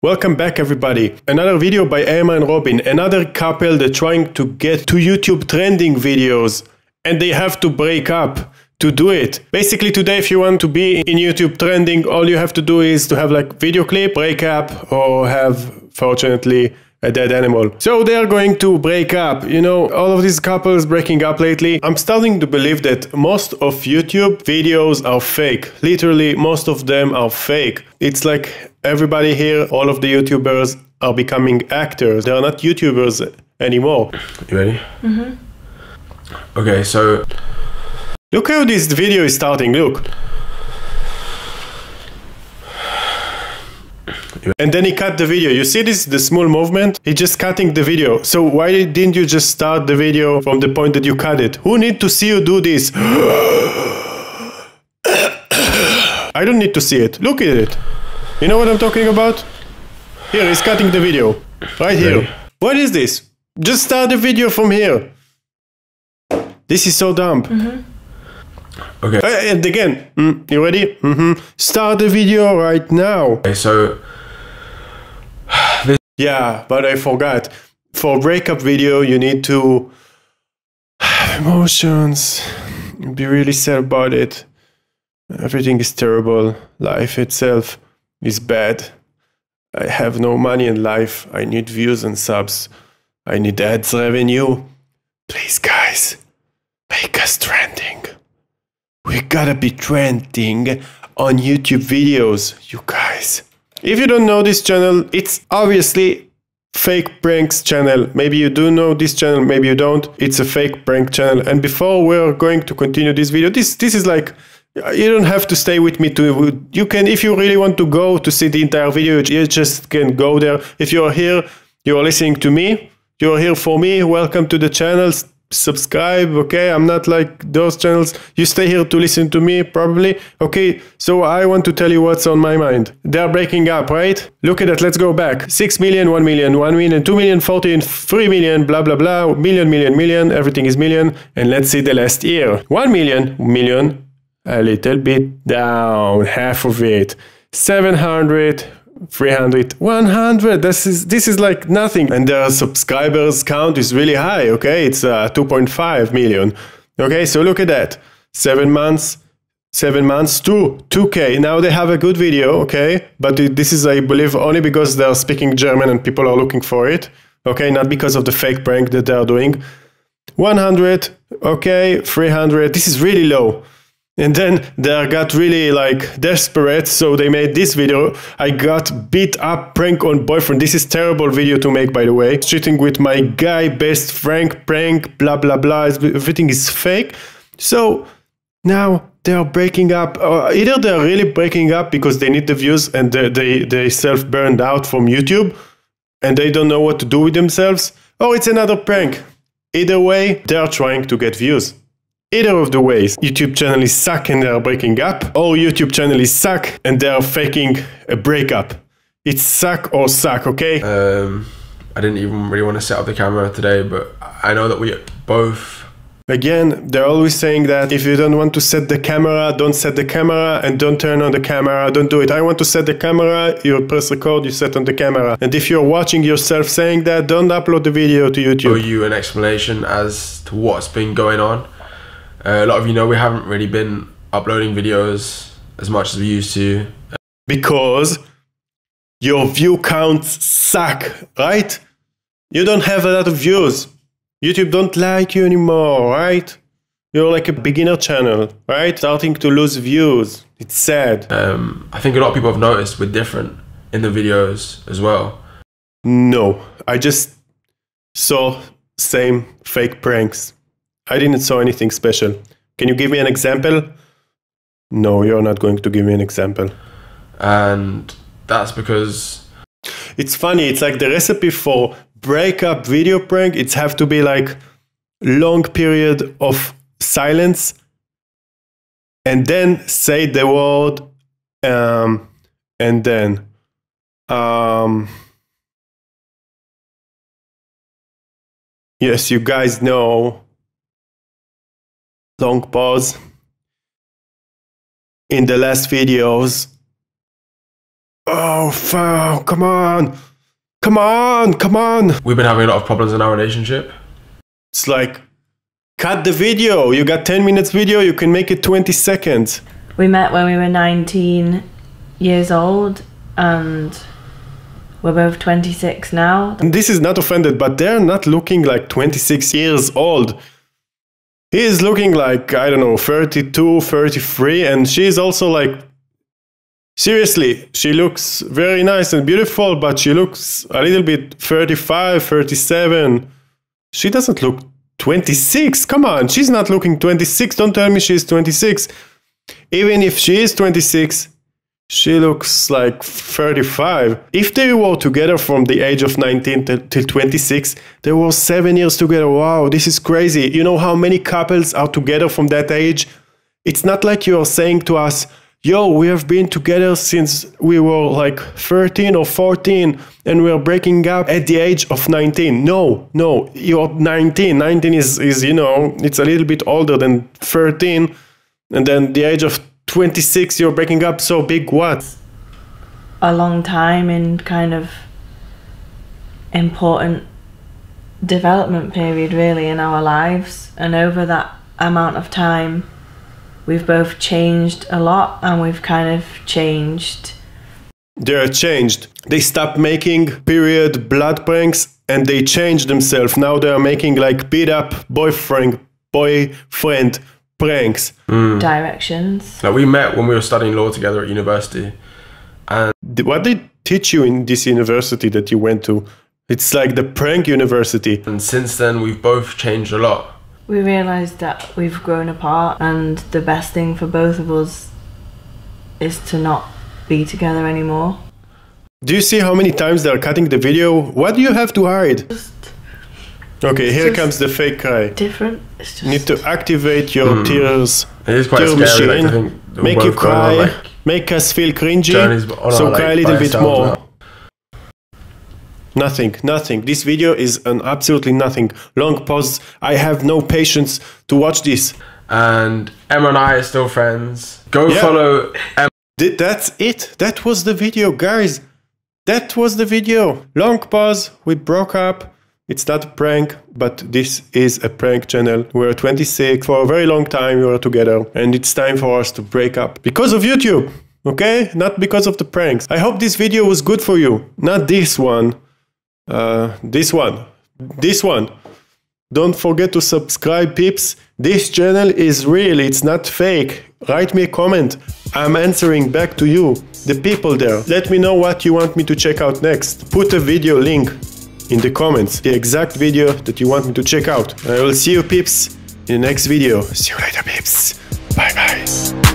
Welcome back, everybody. Another video by Emma and Robin. Another couple that trying to get to YouTube trending videos and they have to break up to do it. Basically, today, if you want to be in YouTube trending, all you have to do is to have like video clip, break up, or have, fortunately, a dead animal. So they are going to break up. You know, all of these couples breaking up lately. I'm starting to believe that most of YouTube videos are fake. Literally, most of them are fake. It's like everybody here, all of the YouTubers are becoming actors. They are not YouTubers anymore. You ready? Mm-hmm. Okay, so Look how this video is starting, look. And then he cut the video. You see this, the small movement? He's just cutting the video. So why didn't you just start the video from the point that you cut it? Who need to see you do this? I don't need to see it. Look at it. You know what I'm talking about? Here, he's cutting the video. Right here. What is this? Just start the video from here. This is so dumb. okay, Uh, And again, mm, you ready? hmm Start the video right now. okay, so Yeah, but I forgot. For breakup video, you need to have emotions. Be really sad about it. Everything is terrible. Life itself is bad. I have no money in life. I need views and subs. I need ads revenue. Please, guys, make us trending. We gotta be trending on YouTube videos, you guys. If you don't know this channel, it's obviously fake pranks channel. Maybe you do know this channel, maybe you don't. It's a fake prank channel. And before we're going to continue this video, this this is like you don't have to stay with me to you can if you really want to go to see the entire video, you just can go there. If you're here, you're listening to me, you're here for me, welcome to the channel subscribe okay? I'm not like those channels. You stay here to listen to me probably okay? So i want to tell you what's on my mind. They're breaking up right? Look at that let's go back. 6 million 1 million 1 million 2 million 14 3 million blah blah blah. Million million million everything is million. And let's see the last year. 1 million million a little bit down half of it. 700 300 100 this is this is like nothing. And their subscribers count is really high okay? It's uh, 2.5 million. Okay so look at that. Seven months seven months to 2k now they have a good video okay? But this is i believe only because they're speaking german and people are looking for it okay? Not because of the fake prank that they're doing. 100 okay? 300 this is really low and then they got really like desperate, so they made this video. I got beat up prank on boyfriend. This is terrible video to make, by the way. Cheating with my guy, best Frank prank, blah blah blah. Everything is fake. So now they are breaking up. Uh, either they are really breaking up because they need the views and they they, they self burned out from YouTube, and they don't know what to do with themselves, or it's another prank. Either way, they are trying to get views. Either of the ways, YouTube channel is suck and they are breaking up, or YouTube channel is suck and they are faking a breakup. It's suck or suck, okay? um, I didn't even really want to set up the camera today, but I know that we both. Again, they're always saying that if you don't want to set the camera, don't set the camera and don't turn on the camera, don't do it. I want to set the camera, you press record, you set on the camera. And if you're watching yourself saying that, don't upload the video to Owe YouTube. you an explanation as to what's been going on. Uh, a lot of you know we haven't really been uploading videos as much as we used to. Because your view counts suck, right? You don't have a lot of views. YouTube don't like you anymore, right? You're like a beginner channel, right? Starting to lose views. It's sad. Um, I think a lot of people have noticed we're different in the videos as well. No, I just saw same fake pranks. I didn't saw anything special. Can you give me an example? No, you're not going to give me an example. And that's because It's funny. It's like the recipe for breakup video prank. It's have to be like long period of silence, and then say the word, um, and then, um, yes, you guys know. Long pause. In the last videos, Oh, fuck, come on. Come on, come on. We've been having a lot of problems in our relationship. It's like, cut the video. You got 10 minutes video, you can make it 20 seconds. We met when we were 19 years old and we're both 26 now. And this is not offended, but they're not looking like 26 years old. He is looking like, I don't know, 32, 33, and she's also like, seriously, she looks very nice and beautiful, but she looks a little bit 35, 37. She doesn't look 26. Come on, she's not looking 26. Don't tell me she's 26. Even if she is 26, she looks like 35. If they were together from the age of 19 till, till 26, they were seven years together. Wow, this is crazy. You know how many couples are together from that age? It's not like you're saying to us, yo, we have been together since we were like 13 or 14 and we're breaking up at the age of 19. No, no, you're 19. 19 is, is you know, it's a little bit older than 13. And then the age of 26 you're breaking up so big what? A long time in kind of important development period really in our lives. And over that amount of time we've both changed a lot and we've kind of changed. They're changed. They stopped making period blood pranks and they changed themselves. Now they're making like beat up boyfriend boyfriend pranks. Mm. Directions. Like we met when we were studying law together at university. And what did teach you in this university that you went to? It's like the prank university. And since then, we've both changed a lot. We realised that we've grown apart, and the best thing for both of us is to not be together anymore. Do you see how many times they're cutting the video? What do you have to hide? Just Okay, here comes the fake cry. Different. It's just Need to activate your mm. tears. It is quite scary. Machine, like, make you cry, like, make us feel cringy. So cry a little bit more. Now. Nothing, nothing. This video is an absolutely nothing. Long pause. I have no patience to watch this. And Emma and I are still friends. Go yeah. follow Emma. That's it. That was the video, guys. That was the video. Long pause. We broke up. It's not a prank, but this is a prank channel. We're 26 for a very long time. We were together, and it's time for us to break up because of YouTube. Okay, not because of the pranks. I hope this video was good for you. Not this one. Uh, this one. This one. Don't forget to subscribe, peeps. This channel is real, it's not fake. Write me a comment. I'm answering back to you, the people there. Let me know what you want me to check out next. Put a video link in the comments the exact video that you want me to check out. I will see you peeps in the next video. See you later peeps. Bye bye.